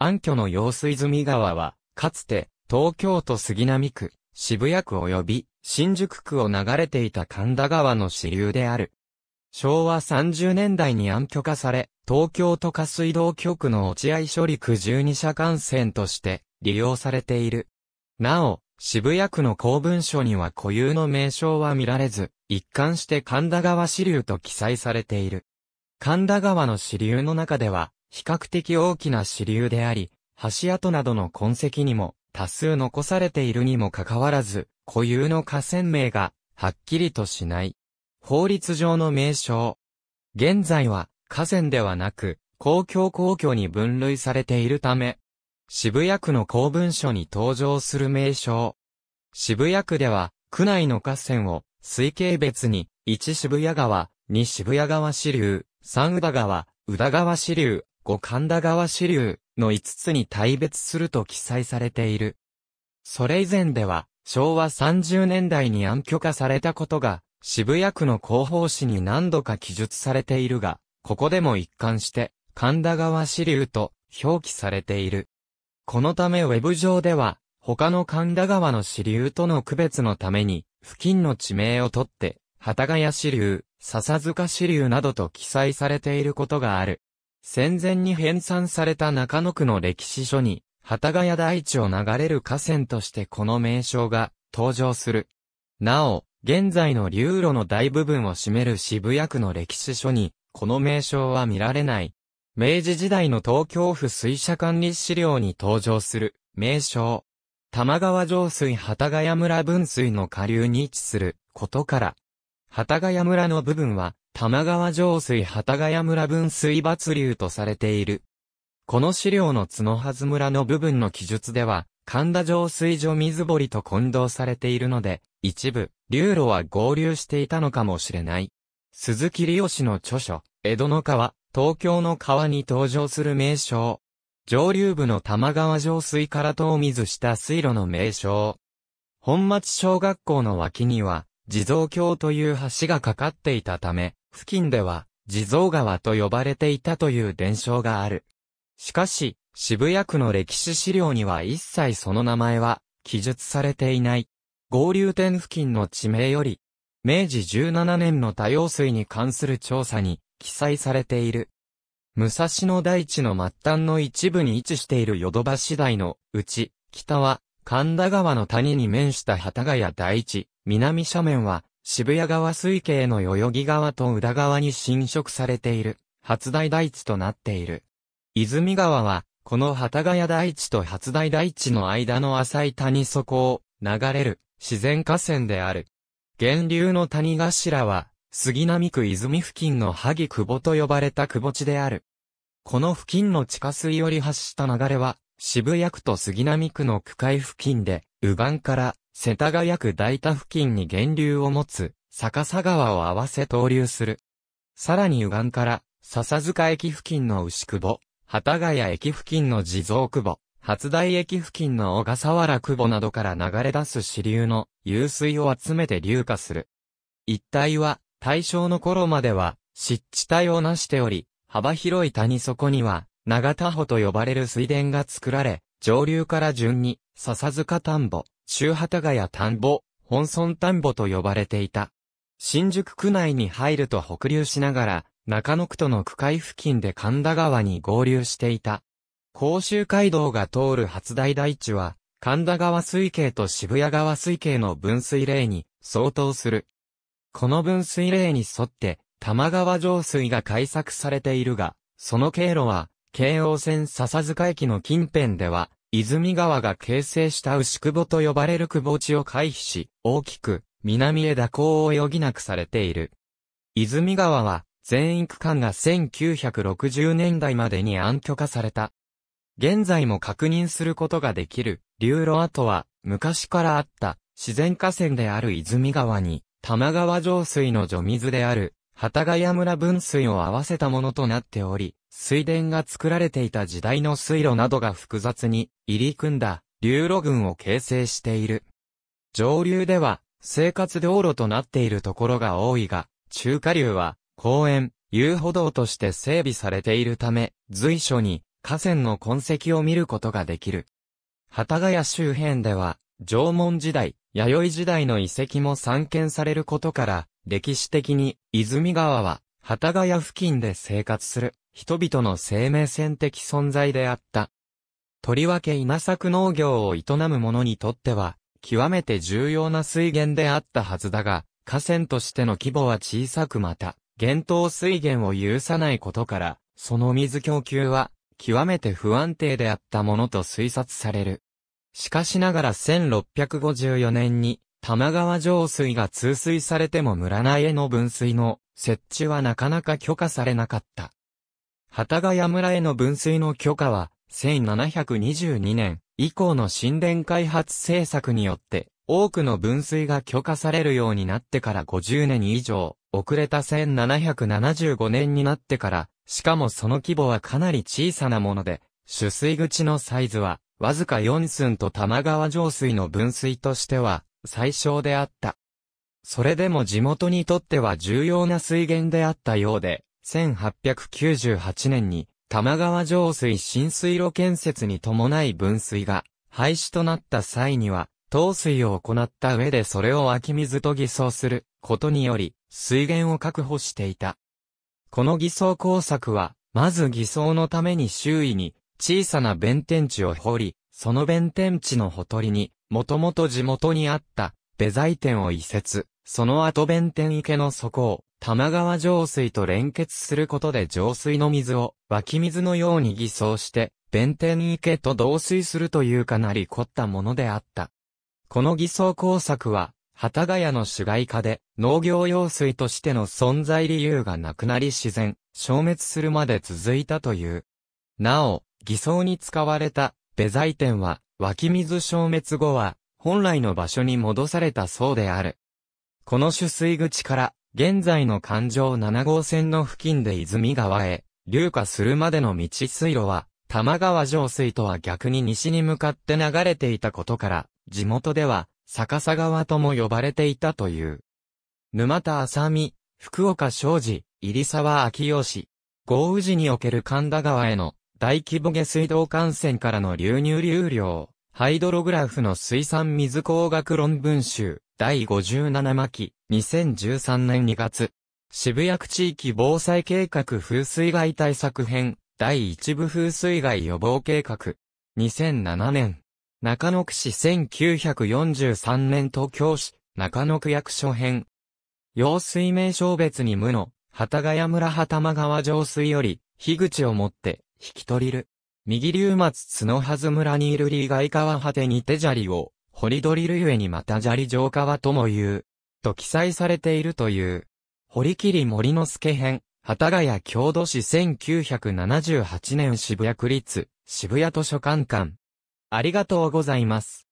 暗渠の用水泉川は、かつて、東京都杉並区、渋谷区及び、新宿区を流れていた神田川の支流である。昭和30年代に暗渠化され、東京都下水道局の落合処理区12車幹線として利用されている。なお、渋谷区の公文書には固有の名称は見られず、一貫して神田川支流と記載されている。神田川の支流の中では、比較的大きな支流であり、橋跡などの痕跡にも多数残されているにもかかわらず、固有の河川名がはっきりとしない。法律上の名称。現在は河川ではなく、公共公共に分類されているため、渋谷区の公文書に登場する名称。渋谷区では、区内の河川を、水系別に、1渋谷川、2渋谷川支流、3宇田川、宇田川支流、5神田川支流の5つに大別すると記載されている。それ以前では、昭和30年代に暗許化されたことが、渋谷区の広報誌に何度か記述されているが、ここでも一貫して、神田川支流と表記されている。このためウェブ上では、他の神田川の支流との区別のために、付近の地名を取って、幡ヶ谷支流、笹塚支流などと記載されていることがある。戦前に編纂された中野区の歴史書に、幡ヶ谷大地を流れる河川としてこの名称が登場する。なお、現在の流路の大部分を占める渋谷区の歴史書に、この名称は見られない。明治時代の東京府水車管理資料に登場する名称。玉川上水幡ヶ谷村分水の下流に位置することから、幡ヶ谷村の部分は玉川上水幡ヶ谷村分水抜流とされている。この資料の角はず村の部分の記述では、神田上水所水堀と混同されているので、一部、流路は合流していたのかもしれない。鈴木利吉の著書、江戸の川、東京の川に登場する名称。上流部の玉川上水から遠水した水路の名称。本町小学校の脇には、地蔵橋という橋がかかっていたため、付近では、地蔵川と呼ばれていたという伝承がある。しかし、渋谷区の歴史資料には一切その名前は記述されていない。合流点付近の地名より、明治17年の多用水に関する調査に記載されている。武蔵野大地の末端の一部に位置しているヨドバシ台のうち、北は神田川の谷に面した幡ヶ谷大地、南斜面は渋谷川水系の代々木川と宇田川に侵食されている初台大地となっている。泉川はこの幡ヶ谷大地と初台大地の間の浅い谷底を流れる自然河川である。源流の谷頭は杉並区泉付近の萩久保と呼ばれた久保地である。この付近の地下水より発した流れは、渋谷区と杉並区の区海付近で、右岸から世田谷区大田付近に源流を持つ逆さ川を合わせ通流する。さらに右岸から笹塚駅付近の牛久保、幡ヶ谷駅付近の地蔵久保、初台駅付近の小笠原久保などから流れ出す支流の湧水を集めて流下する。一帯は大正の頃までは、湿地帯を成しており、幅広い谷底には、長田穂と呼ばれる水田が作られ、上流から順に、笹塚田んぼ、中畑ヶ谷田んぼ、本村田んぼと呼ばれていた。新宿区内に入ると北流しながら、中野区との区海付近で神田川に合流していた。甲州街道が通る初台台地は、神田川水系と渋谷川水系の分水嶺に相当する。この分水嶺に沿って、玉川上水が開削されているが、その経路は、京王線笹塚駅の近辺では、泉川が形成した牛久保と呼ばれる久保地を回避し、大きく、南へ蛇行を余儀なくされている。泉川は、全域間が1960年代までに暗許化された。現在も確認することができる、流路跡は、昔からあった、自然河川である泉川に、玉川上水の除水である、幡ヶ谷村分水を合わせたものとなっており、水田が作られていた時代の水路などが複雑に入り組んだ流路群を形成している。上流では生活道路となっているところが多いが、中下流は公園、遊歩道として整備されているため、随所に河川の痕跡を見ることができる。幡ヶ谷周辺では、縄文時代、弥生時代の遺跡も散見されることから、歴史的に、泉川は、幡ヶ谷付近で生活する、人々の生命線的存在であった。とりわけ稲作農業を営む者にとっては、極めて重要な水源であったはずだが、河川としての規模は小さくまた、厳冬水源を許さないことから、その水供給は、極めて不安定であったものと推察される。しかしながら1654年に、玉川上水が通水されても村内への分水の設置はなかなか許可されなかった。幡ヶ谷村への分水の許可は、1722年以降の神殿開発政策によって、多くの分水が許可されるようになってから50年以上、遅れた1775年になってから、しかもその規模はかなり小さなもので、取水口のサイズは、わずか4寸と玉川上水の分水としては、最小であった。それでも地元にとっては重要な水源であったようで、1898年に玉川上水浸水路建設に伴い分水が廃止となった際には、透水を行った上でそれを湧き水と偽装することにより、水源を確保していた。この偽装工作は、まず偽装のために周囲に小さな弁天地を掘り、その弁天地のほとりに、もともと地元にあった部材店を移設、その後弁天池の底を玉川上水と連結することで上水の水を湧き水のように偽装して、弁天池と同水するというかなり凝ったものであった。この偽装工作は、幡ヶ谷の市街化で農業用水としての存在理由がなくなり自然、消滅するまで続いたという。なお、偽装に使われた、部材店は、湧き水消滅後は、本来の場所に戻されたそうである。この取水口から、現在の環状7号線の付近で泉川へ、流下するまでの道水路は、玉川上水とは逆に西に向かって流れていたことから、地元では、逆さ川とも呼ばれていたという。沼田浅見、福岡昌司、入沢昭義。豪雨時における神田川への大規模下水道幹線からの流入流量、ハイドログラフの水産水工学論文集、第57巻、2013年2月。渋谷区地域防災計画風水害対策編、第1部風水害予防計画。2007年。中野区市1943年東京市、中野区役所編。用水名称別に無の、幡ヶ谷村幡間川上水より、樋口をもって、引き取りる。右竜松角はず村にいる利外川果てに手砂利を、掘り取りるゆえにまた砂利城川とも言う。と記載されているという。堀切森之助編、幡ヶ谷郷土市1978年渋谷区立、渋谷図書館館。ありがとうございます。